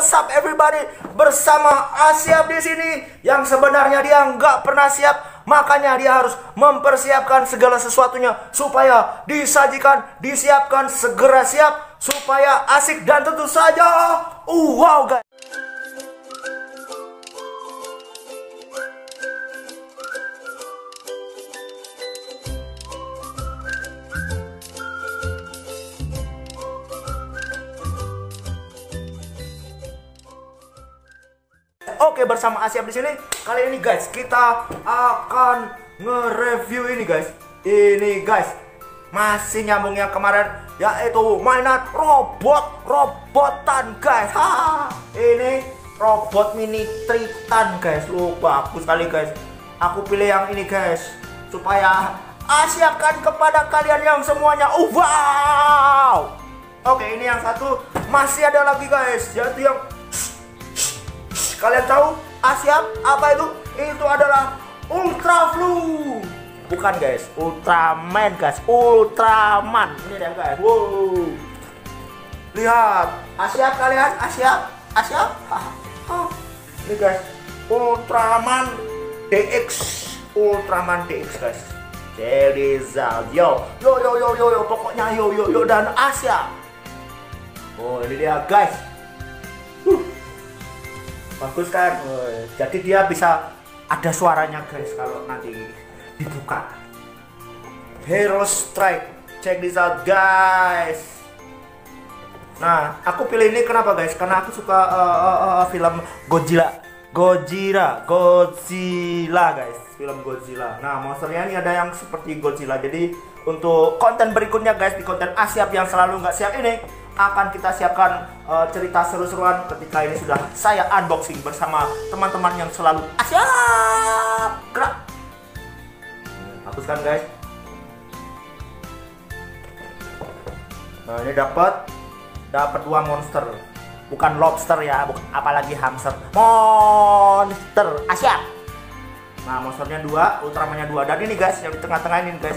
what's up everybody? Bersama Asyap di sini yang sebenarnya dia nggak pernah siap, makanya dia harus mempersiapkan segala sesuatunya supaya disajikan, disiapkan segera siap supaya asik dan tentu saja wow guys. Oke bersama Asyap di sini kali ini guys kita akan nge-review ini guys. Ini guys masih nyambung yang kemarin yaitu mainan robot robotan guys. Ha, ini robot mini Triton guys. Oh bagus sekali guys. Aku pilih yang ini guys supaya Asyapkan kepada kalian yang semuanya. Oh, wow. Oke ini yang satu masih ada lagi guys yaitu yang Kalian tahu Asia apa itu? Itu adalah Ultra Flu. Bukan guys, Ultraman guys, Ultraman. Ini dia guys. Wow. Lihat, Asia kalian, Asia, Asia. Ini guys, Ultraman DX, Ultraman DX guys. Jadi yo, yo yo yo yo yo, pokoknya yo yo yo dan Asia. Oh ini dia guys bagus kan? Jadi dia bisa ada suaranya guys kalau nanti dibuka. Hero Strike check this out guys. Nah aku pilih ini kenapa guys? Karena aku suka uh, uh, uh, film Godzilla. Godzilla Godzilla guys. Film Godzilla. Nah monsternya ini ada yang seperti Godzilla. Jadi untuk konten berikutnya guys di konten Asiap yang selalu nggak siap ini akan kita siapkan uh, cerita seru-seruan ketika ini sudah saya unboxing bersama teman-teman yang selalu asyap gerak. Hapus kan guys. Nah ini dapat dapat dua monster. Bukan lobster ya bukan apalagi hamster. Monster asyap. Nah monsternya dua ultramannya dua. Dan ini guys yang di tengah-tengah ini guys.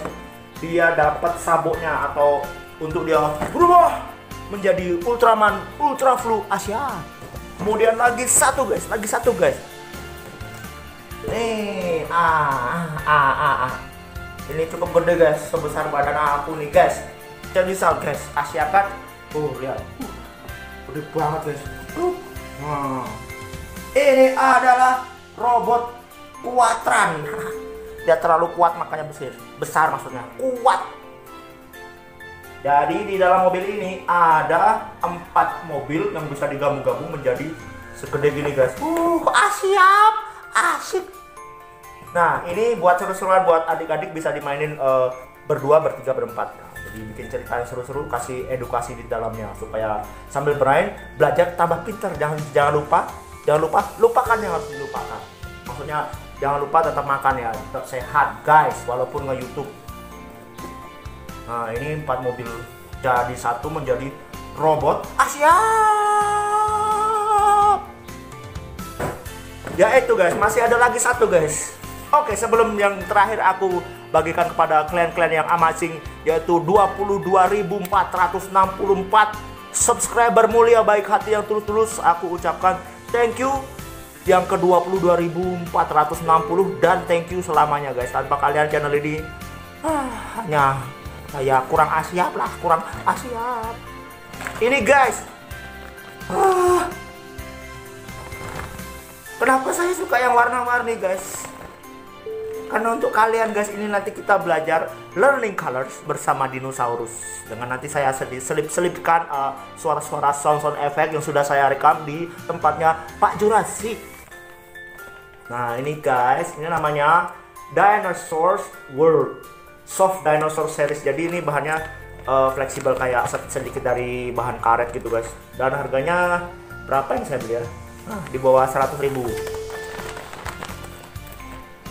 Dia dapat sabuknya atau untuk dia berubah menjadi Ultraman Ultra Flu Asia. Kemudian lagi satu guys, lagi satu guys. Nih, ah, ah, ah, ah. ah. Ini cukup gede guys, sebesar badan aku nih guys. Jadi sal guys, Asia kan. Oh lihat, uh, gede banget guys. Uh. Nah. Ini adalah robot kuatran. Dia terlalu kuat makanya besar, besar maksudnya kuat jadi di dalam mobil ini ada empat mobil yang bisa digabung-gabung menjadi segede gini guys. Uh, asyap, asik. Nah ini buat seru-seruan buat adik-adik bisa dimainin uh, berdua, bertiga, berempat. Nah, jadi bikin cerita yang seru-seru, kasih edukasi di dalamnya supaya sambil bermain belajar tambah pinter. Jangan jangan lupa, jangan lupa lupakan yang harus dilupakan. Maksudnya jangan lupa tetap makan ya, tetap sehat guys, walaupun nge YouTube Nah ini empat mobil jadi satu menjadi robot Asia. Ya itu guys, masih ada lagi satu guys. Oke, sebelum yang terakhir aku bagikan kepada klien-klien yang amazing yaitu 22.464 subscriber mulia baik hati yang tulus-tulus aku ucapkan thank you yang ke 22.460 dan thank you selamanya guys tanpa kalian channel ini ah, hanya saya kurang asyap lah kurang asyap ini guys. Ah. kenapa saya suka yang warna-warni guys? Karena untuk kalian guys ini nanti kita belajar learning colors bersama dinosaurus. Dengan nanti saya selip-selipkan uh, suara-suara sound-sound efek yang sudah saya rekam di tempatnya Pak Jurassic. Nah ini guys ini namanya Dinosaurs World soft dinosaur series. Jadi ini bahannya uh, fleksibel kayak sedikit dari bahan karet gitu guys. Dan harganya berapa yang saya beli ya? Nah, di bawah 100 ribu.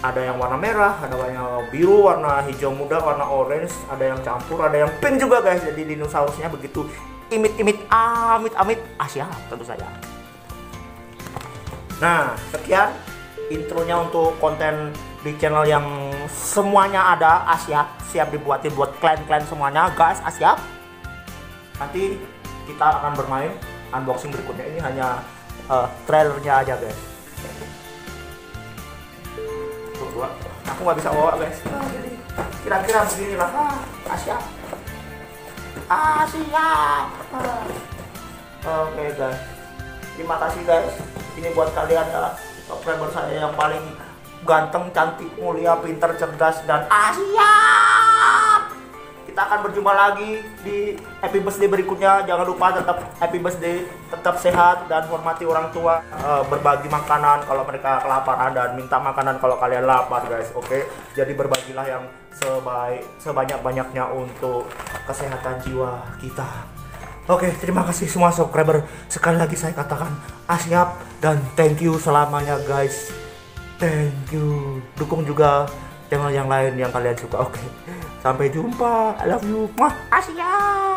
Ada yang warna merah, ada yang biru, warna hijau muda, warna orange, ada yang campur, ada yang pink juga guys. Jadi dinosaurusnya begitu imit-imit, amit-amit. Asia tentu saja. Nah, sekian intronya untuk konten di channel yang semuanya ada. Asia siap dibuatin buat klan-klan semuanya. Guys Asia nanti kita akan bermain unboxing berikutnya. Ini hanya uh, trailernya aja guys. Aku nggak bisa bawa guys. Ah, kira-kira beginilah ah, Asia. Asia. Ah. oke guys. Terima kasih guys. Ini buat kalian ya subscriber saya yang paling ganteng cantik mulia pinter cerdas dan Asia kita akan berjumpa lagi di happy birthday berikutnya. Jangan lupa tetap happy birthday tetap sehat dan hormati orang tua. Eh, berbagi makanan kalau mereka kelaparan dan minta makanan kalau kalian lapar guys oke? Jadi berbagilah yang sebaik sebanyak banyaknya untuk kesehatan jiwa kita. Oke, terima kasih semua subscriber. Sekali lagi saya katakan asyap dan thank you selamanya guys. Thank you. Dukung juga channel yang lain yang kalian suka. Oke. Sampai jumpa. I love you. Wah, asyap.